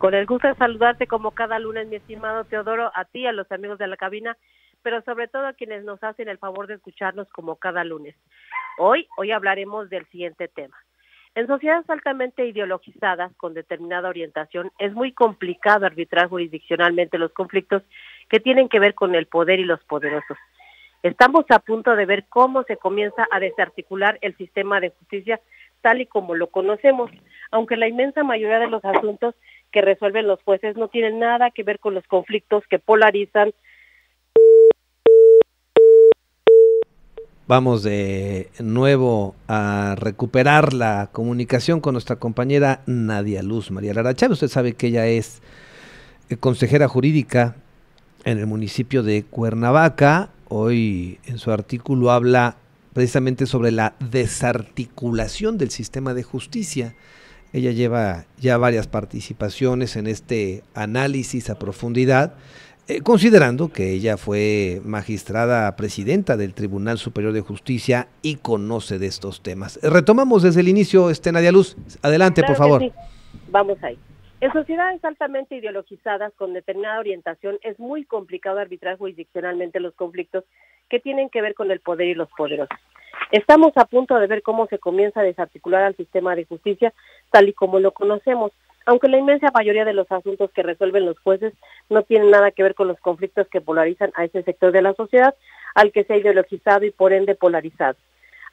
Con el gusto de saludarte como cada lunes, mi estimado Teodoro, a ti, a los amigos de la cabina, pero sobre todo a quienes nos hacen el favor de escucharnos como cada lunes. Hoy, hoy hablaremos del siguiente tema. En sociedades altamente ideologizadas con determinada orientación, es muy complicado arbitrar jurisdiccionalmente los conflictos que tienen que ver con el poder y los poderosos. Estamos a punto de ver cómo se comienza a desarticular el sistema de justicia tal y como lo conocemos, aunque la inmensa mayoría de los asuntos que resuelven los jueces no tienen nada que ver con los conflictos que polarizan. Vamos de nuevo a recuperar la comunicación con nuestra compañera Nadia Luz María Lara Chávez. Usted sabe que ella es eh, consejera jurídica en el municipio de Cuernavaca. Hoy en su artículo habla precisamente sobre la desarticulación del sistema de justicia. Ella lleva ya varias participaciones en este análisis a profundidad, eh, considerando que ella fue magistrada presidenta del Tribunal Superior de Justicia y conoce de estos temas. Retomamos desde el inicio, este Nadia Luz. Adelante, por favor. Vamos ahí. En sociedades altamente ideologizadas con determinada orientación es muy complicado arbitrar jurisdiccionalmente los conflictos que tienen que ver con el poder y los poderosos. Estamos a punto de ver cómo se comienza a desarticular al sistema de justicia tal y como lo conocemos, aunque la inmensa mayoría de los asuntos que resuelven los jueces no tienen nada que ver con los conflictos que polarizan a ese sector de la sociedad al que se ha ideologizado y por ende polarizado.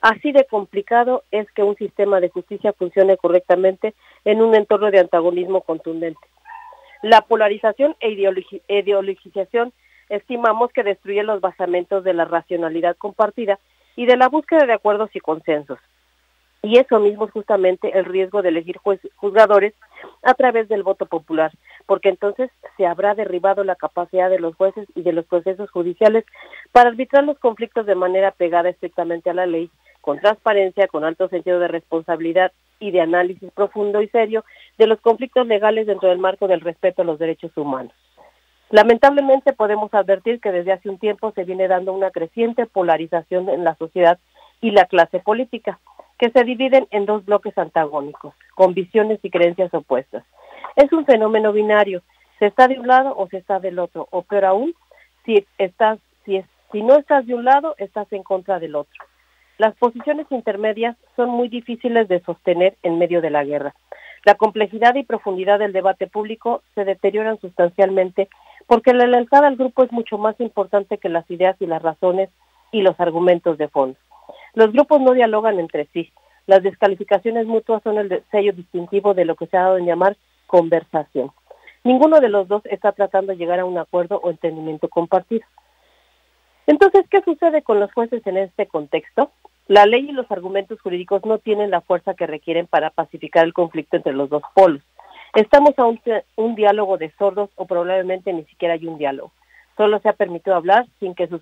Así de complicado es que un sistema de justicia funcione correctamente en un entorno de antagonismo contundente. La polarización e ideologización estimamos que destruye los basamentos de la racionalidad compartida y de la búsqueda de acuerdos y consensos. Y eso mismo es justamente el riesgo de elegir juzgadores a través del voto popular, porque entonces se habrá derribado la capacidad de los jueces y de los procesos judiciales para arbitrar los conflictos de manera pegada estrictamente a la ley, con transparencia, con alto sentido de responsabilidad y de análisis profundo y serio de los conflictos legales dentro del marco del respeto a los derechos humanos. Lamentablemente podemos advertir que desde hace un tiempo se viene dando una creciente polarización en la sociedad y la clase política, que se dividen en dos bloques antagónicos, con visiones y creencias opuestas. Es un fenómeno binario, se está de un lado o se está del otro, o peor aún, si estás, si, si no estás de un lado, estás en contra del otro. Las posiciones intermedias son muy difíciles de sostener en medio de la guerra. La complejidad y profundidad del debate público se deterioran sustancialmente porque la lealtad al grupo es mucho más importante que las ideas y las razones y los argumentos de fondo. Los grupos no dialogan entre sí. Las descalificaciones mutuas son el sello distintivo de lo que se ha dado en llamar conversación. Ninguno de los dos está tratando de llegar a un acuerdo o entendimiento compartido. Entonces, ¿qué sucede con los jueces en este contexto? La ley y los argumentos jurídicos no tienen la fuerza que requieren para pacificar el conflicto entre los dos polos. Estamos a un, diálogo de sordos o probablemente ni siquiera hay un diálogo. Solo se ha permitido hablar sin que sus,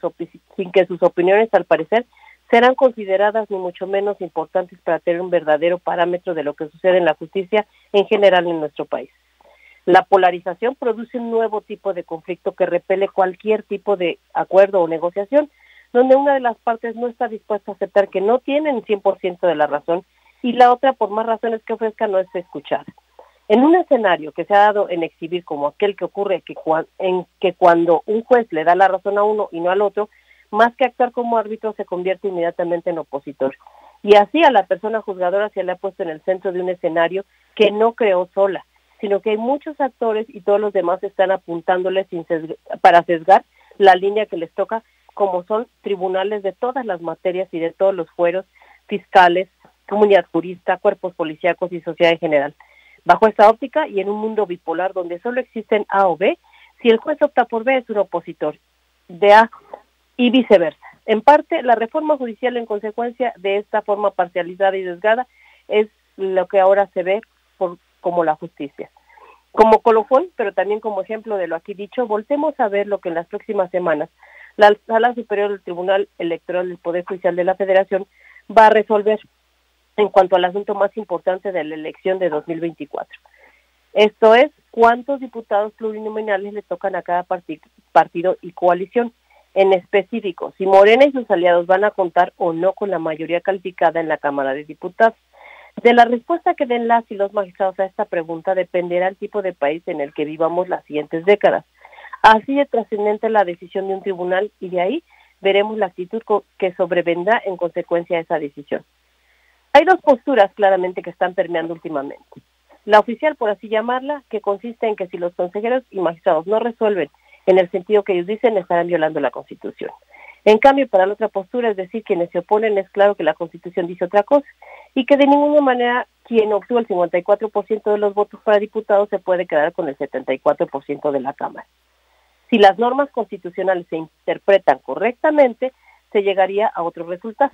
sin que sus opiniones, al parecer, serán consideradas ni mucho menos importantes para tener un verdadero parámetro de lo que sucede en la justicia en general en nuestro país. La polarización produce un nuevo tipo de conflicto que repele cualquier tipo de acuerdo o negociación, donde una de las partes no está dispuesta a aceptar que no tienen 100% de la razón y la otra, por más razones que ofrezca, no es escuchada. En un escenario que se ha dado en exhibir como aquel que ocurre que en que cuando un juez le da la razón a uno y no al otro, más que actuar como árbitro se convierte inmediatamente en opositor. Y así a la persona juzgadora se le ha puesto en el centro de un escenario que no creó sola, sino que hay muchos actores y todos los demás están apuntándole sin para sesgar la línea que les toca, como son tribunales de todas las materias y de todos los fueros, fiscales, comunidad jurista, cuerpos policíacos y sociedad en general. Bajo esta óptica y en un mundo bipolar donde solo existen A o B, si el juez opta por B es un opositor de A y viceversa. En parte, la reforma judicial en consecuencia de esta forma parcializada y desgada es lo que ahora se ve por, como la justicia. Como colofón, pero también como ejemplo de lo aquí dicho, voltemos a ver lo que en las próximas semanas la Sala Superior del Tribunal Electoral del Poder Judicial de la Federación va a resolver en cuanto al asunto más importante de la elección de 2024. Esto es, cuántos diputados plurinominales le tocan a cada partido y coalición. En específico, si Morena y sus aliados van a contar o no con la mayoría calificada en la Cámara de Diputados. De la respuesta que den las y los magistrados a esta pregunta dependerá el tipo de país en el que vivamos las siguientes décadas. Así de trascendente la decisión de un tribunal y de ahí veremos la actitud que sobrevendrá en consecuencia de esa decisión. Hay dos posturas claramente que están permeando últimamente. La oficial, por así llamarla, que consiste en que si los consejeros y magistrados no resuelven en el sentido que ellos dicen, estarán violando la Constitución. En cambio, para la otra postura, es decir, quienes se oponen, es claro que la Constitución dice otra cosa y que de ninguna manera quien obtuvo el 54% de los votos para diputados se puede quedar con el 74% de la Cámara. Si las normas constitucionales se interpretan correctamente, se llegaría a otro resultado.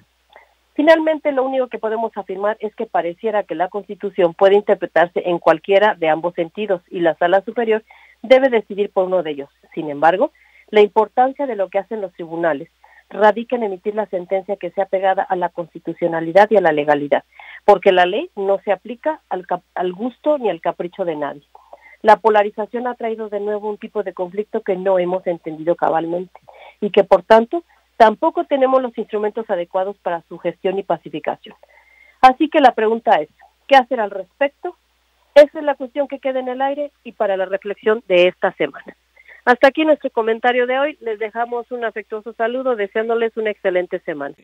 Finalmente, lo único que podemos afirmar es que pareciera que la Constitución puede interpretarse en cualquiera de ambos sentidos y la Sala Superior debe decidir por uno de ellos. Sin embargo, la importancia de lo que hacen los tribunales radica en emitir la sentencia que sea pegada a la constitucionalidad y a la legalidad, porque la ley no se aplica al, al gusto ni al capricho de nadie. La polarización ha traído de nuevo un tipo de conflicto que no hemos entendido cabalmente y que, por tanto, tampoco tenemos los instrumentos adecuados para su gestión y pacificación. Así que la pregunta es, ¿qué hacer al respecto? Esa es la cuestión que queda en el aire y para la reflexión de esta semana. Hasta aquí nuestro comentario de hoy. Les dejamos un afectuoso saludo deseándoles una excelente semana.